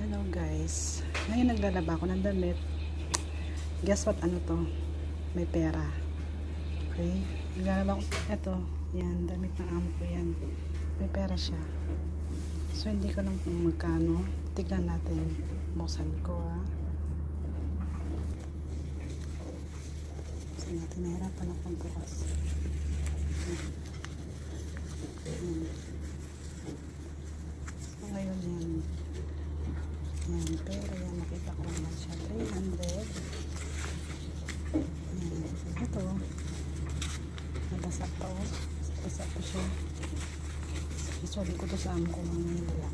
Hello guys. Ngayon naglalaba ako ng damit. Guess what ano to? May pera. Okay? Naglalaba ko. Ito. Yan. Damit ng amo ko yan. May pera siya. So hindi ko lang kung magkano. Tignan natin. Buksan ko ah. Buksan natin. Nahirapan akong bukas. Hmm. So ngayon yan. Yan, pero yan, nakita ko naman siya. 300. Yan. Ito. Pa oh. Basa pa siya. Isoli ko to sa amo ko mga nila.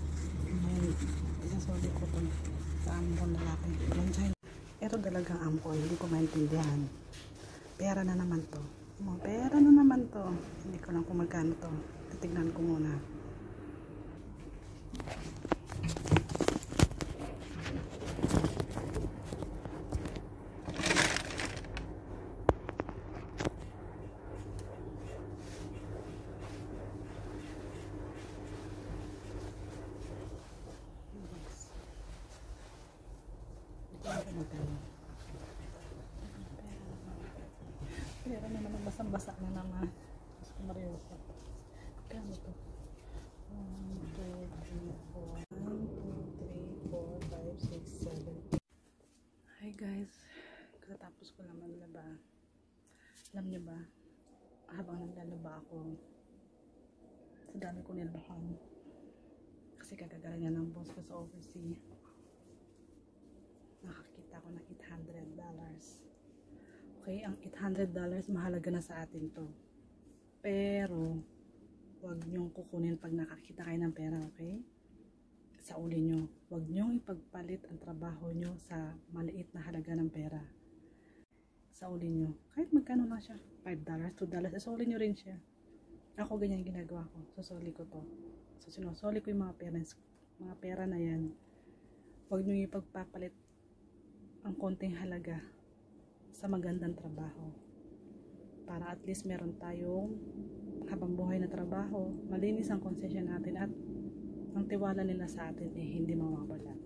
Ngayon, isasoli ko to sa amo ko lalaki. Yan siya. Ito talagang amo ko. Hindi ko maintindihan. Pera na naman to. Pera na naman to. Hindi ko lang kung magkano to. Titignan ko muna. Pero na naman, basang-basa na naman. Mas kumaryosa. Kano to? 1, 2, 3, 4. 1, 2, 3, 4, 5, 6, 7. Hi guys. Katapos ko naman laba. Alam niyo ba, habang naglalaba ako, sa dami ko nilabahan. Kasi kagagara niya ng boss ko sa overseas nakakita ko ng $800. Okay, ang $800 mahalaga na sa atin to. Pero, wag niyong kukunin pag nakakita kayo ng pera, okay? Sa uli niyo. Wag niyong ipagpalit ang trabaho niyo sa maliit na halaga ng pera. Sa uli niyo. Kahit magkano lang siya. $5, $2, isuli niyo rin siya. Ako ganyan ginagawa ko. Susuli ko to. So, sinusuli ko yung mga parents, mga pera na yan. Huwag niyo ipagpapalit ang konting halaga sa magandang trabaho. Para at least meron tayong habang buhay na trabaho, malinis ang konsensya natin at ang tiwala nila sa atin eh hindi mawawala.